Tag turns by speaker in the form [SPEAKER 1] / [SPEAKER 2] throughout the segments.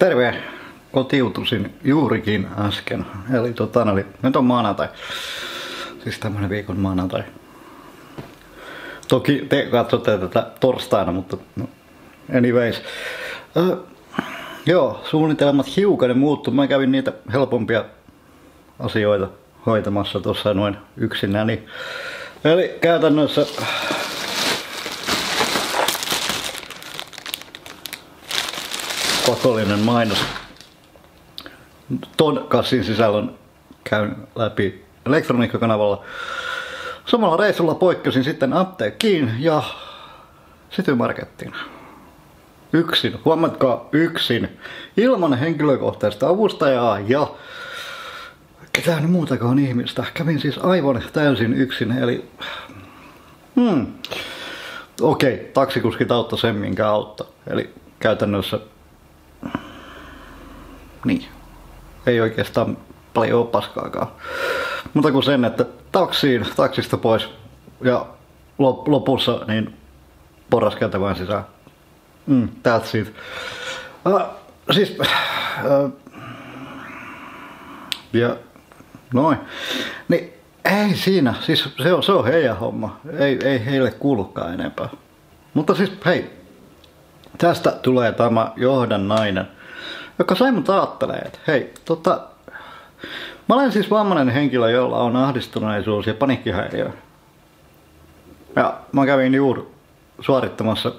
[SPEAKER 1] Terve! Kotiutusin juurikin äsken. Eli tota, eli nyt on maanantai. Siis tämmönen viikon maanantai. Toki te katsotte tätä torstaina, mutta no, anyways. Öö, joo, suunnitelmat hiukan muuttu. Mä kävin niitä helpompia asioita hoitamassa tuossa noin yksinäni. Eli käytännössä pakollinen mainos. Ton kassin sisällön käyn läpi elektroniikkakanavalla. Samalla reissulla poikkesin sitten apteekkiin ja Citymarkettiin. Yksin, huomatkaa yksin, ilman henkilökohtaista avustajaa ja ketään muutakaan ihmistä. Kävin siis aivan täysin yksin, eli... Hmm. Okei, taksikuskit auttoi sen, minkä auttoi. Eli käytännössä niin. Ei oikeastaan paljon paskaakaan. Mutta kuin sen, että taksiin, taksista pois ja lopussa niin porraskäytävään sisään. Mm, that's it. Uh, siis, uh, ja noin. Niin ei siinä, siis se on, se on heidän homma. Ei, ei heille kuulukaan enempää. Mutta siis hei, tästä tulee tämä johdannainen joka sai mut ajattelee, että hei, tota, mä olen siis vammainen henkilö, jolla on ahdistuneisuus ja paniikkihäiriö. Ja mä kävin juuri suorittamassa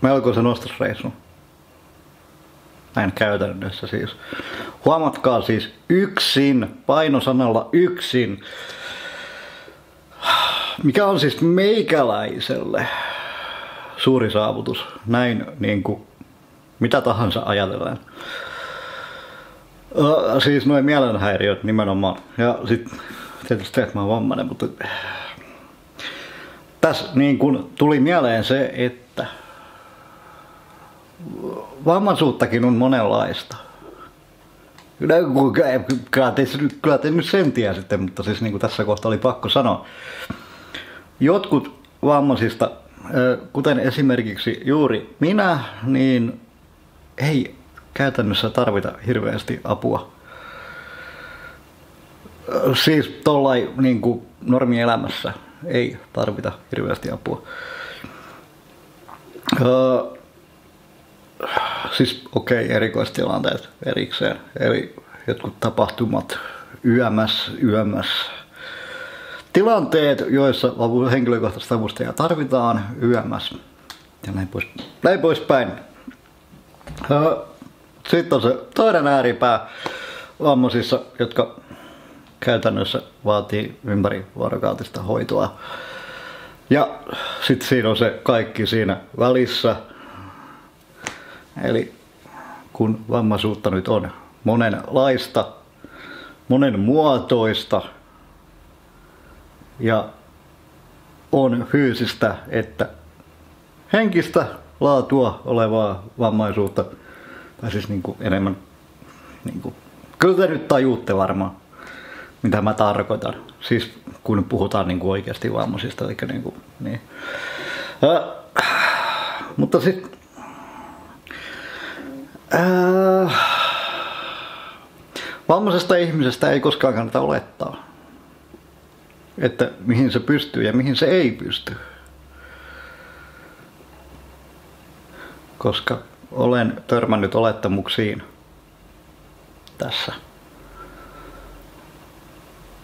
[SPEAKER 1] melkoisen ostosreissun. Näin käytännössä siis. Huomatkaa siis yksin, painosanalla yksin. Mikä on siis meikäläiselle suuri saavutus. Näin niin kuin mitä tahansa ajatellaan. Uh, siis noin mielenhäiriöt nimenomaan. Ja sitten tietysti että mä oon vammainen, mutta tässä niin kun tuli mieleen se, että vammaisuuttakin on monenlaista. Kyllä te, kyllä te nyt sen sitten, mutta siis niin kuin tässä kohtaa oli pakko sanoa. Jotkut vammaisista, kuten esimerkiksi juuri minä, niin ei käytännössä tarvita hirveästi apua. Siis tuollain niin kuin normielämässä ei tarvita hirveästi apua. Öö, siis okei, okay, erikoistilanteet erikseen. Eli jotkut tapahtumat, YMS, YMS, tilanteet, joissa henkilökohtaista avustajaa tarvitaan, YMS ja näin, pois, näin poispäin. Sitten on se toinen ääripää vammaisissa, jotka käytännössä vaatii ympäri vuorokautista hoitoa. Ja sitten siinä on se kaikki siinä välissä. Eli kun vammaisuutta nyt on monenlaista, monen muotoista ja on fyysistä että henkistä laatua olevaa vammaisuutta, tai siis niin kuin enemmän, niin kuin, kyllä te nyt tajuutte varmaan, mitä mä tarkoitan. Siis kun puhutaan niin kuin oikeasti vammaisista, eli niin kuin, niin. Äh, mutta sitten äh, vammaisesta ihmisestä ei koskaan kannata olettaa, että mihin se pystyy ja mihin se ei pysty. Koska olen törmännyt olettamuksiin tässä.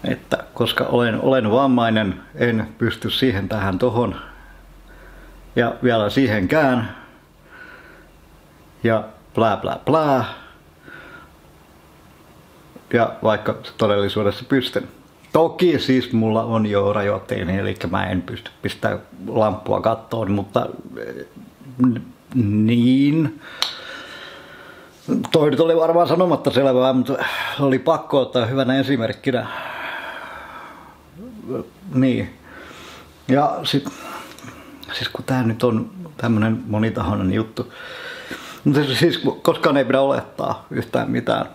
[SPEAKER 1] Että koska olen, olen vammainen, en pysty siihen tähän tohon ja vielä siihenkään. Ja plää plää plää. Ja vaikka todellisuudessa pystyn. Toki siis mulla on jo rajoitteeni, eli mä en pysty pistämään lamppua kattoon, mutta niin. Toi nyt oli varmaan sanomatta selvää, mutta oli pakko ottaa hyvänä esimerkkinä. Niin. Ja sit, siis kun tää nyt on tämmönen monitahoinen juttu. Mutta siis koskaan ei pidä olettaa yhtään mitään.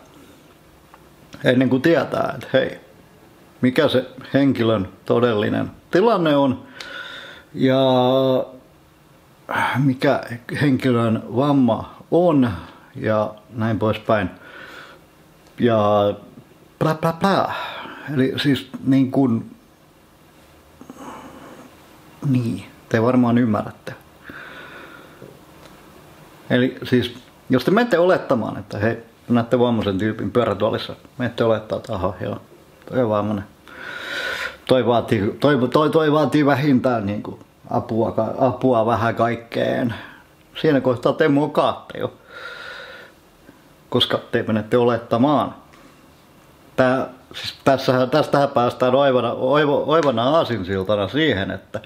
[SPEAKER 1] Ennen kuin tietää, että hei, mikä se henkilön todellinen tilanne on. Ja mikä henkilön vamma on ja näin poispäin. Ja bla bla bla. Eli siis niin kuin, niin, te varmaan ymmärrätte. Eli siis, jos te menette olettamaan, että hei, näette vammaisen tyypin pyörätuolissa, menette olettaa, että aha, joo, toi on vammainen. Toi vaatii, toi, toi, toi vaatii vähintään niin kuin apua, apua vähän kaikkeen. Siinä kohtaa te mokaatte jo, koska te menette olettamaan. Tää, siis tässähän, tästähän päästään oivana, oivo, oivana aasinsiltana siihen, että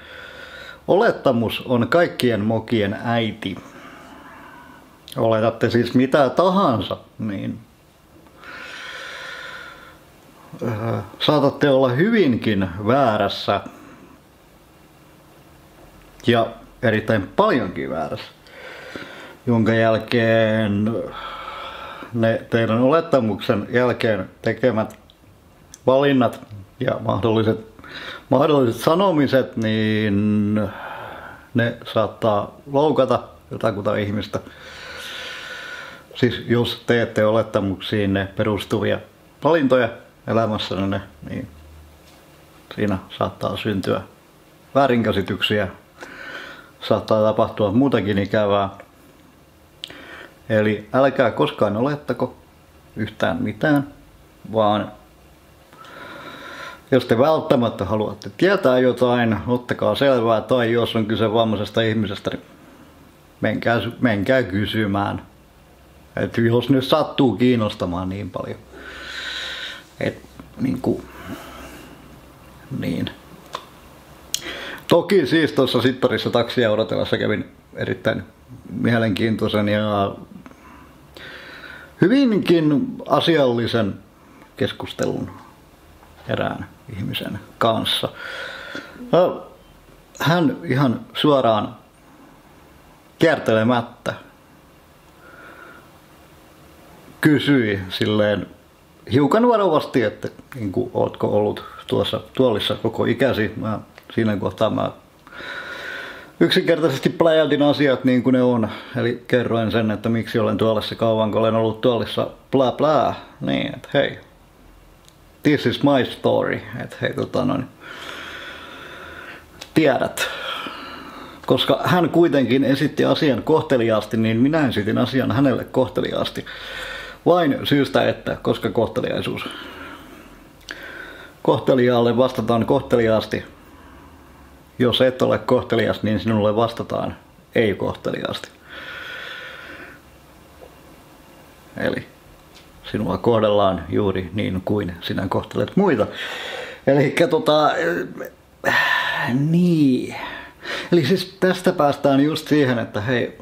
[SPEAKER 1] olettamus on kaikkien mokien äiti. Oletatte siis mitä tahansa, niin saatatte olla hyvinkin väärässä ja erittäin paljonkin väärässä, jonka jälkeen ne teidän olettamuksen jälkeen tekemät valinnat ja mahdolliset, mahdolliset sanomiset, niin ne saattaa loukata jotakuta ihmistä. Siis jos teette olettamuksiin perustuvia valintoja elämässänne, niin siinä saattaa syntyä väärinkäsityksiä, saattaa tapahtua muutakin ikävää. Eli älkää koskaan olettako yhtään mitään, vaan jos te välttämättä haluatte tietää jotain, ottakaa selvää, tai jos on kyse vammaisesta ihmisestä, niin menkää, menkää kysymään. Et jos nyt sattuu kiinnostamaan niin paljon. Et, niin, kuin, niin. Toki siis tuossa Sittarissa taksia odotellessa kävin erittäin mielenkiintoisen ja hyvinkin asiallisen keskustelun erään ihmisen kanssa. No, hän ihan suoraan kiertelemättä kysyi silleen hiukan varovasti, että niin kuin, ootko ollut tuossa tuolissa koko ikäsi. Mä, siinä kohtaa mä yksinkertaisesti pläjätin asiat niin kuin ne on. Eli kerroin sen, että miksi olen tuolissa kauan, kun olen ollut tuolissa bla bla. Niin, että hei, this is my story. Että hei, tota noin, tiedät. Koska hän kuitenkin esitti asian kohteliaasti, niin minä esitin asian hänelle kohteliaasti. Vain syystä, että koska kohteliaisuus. Kohteliaalle vastataan kohteliaasti. Jos et ole kohtelias, niin sinulle vastataan ei kohteliaasti. Eli sinua kohdellaan juuri niin kuin sinä kohtelet muita. Eli tota, niin. Eli siis tästä päästään just siihen, että hei,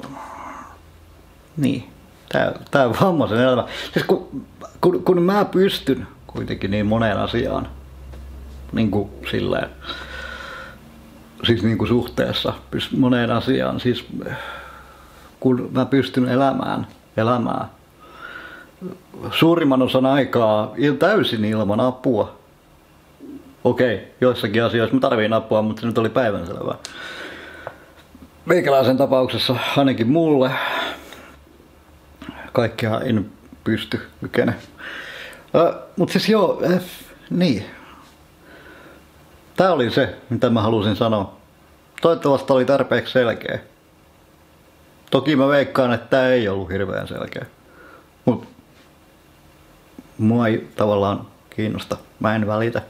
[SPEAKER 1] niin, tää, tää on vammaisen elämä. Siis kun, kun, kun mä pystyn kuitenkin niin moneen asiaan, niin kuin silleen, siis niin kuin suhteessa moneen asiaan, siis kun mä pystyn elämään elämää suurimman osan aikaa täysin ilman apua. Okei, joissakin asioissa mä tarviin apua, mutta se nyt oli päivänselvää. Meikäläisen tapauksessa ainakin mulle kaikkea en pysty mykene. Uh, mutta siis joo, äh, niin. Tämä oli se, mitä mä halusin sanoa. Toivottavasti oli tarpeeksi selkeä. Toki mä veikkaan, että tämä ei ollut hirveän selkeä. Mutta mua ei tavallaan kiinnosta. Mä en välitä.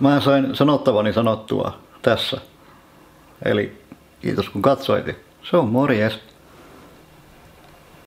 [SPEAKER 1] Mä sain sanottavani sanottua tässä. Eli kiitos kun katsoit. Se on morjes.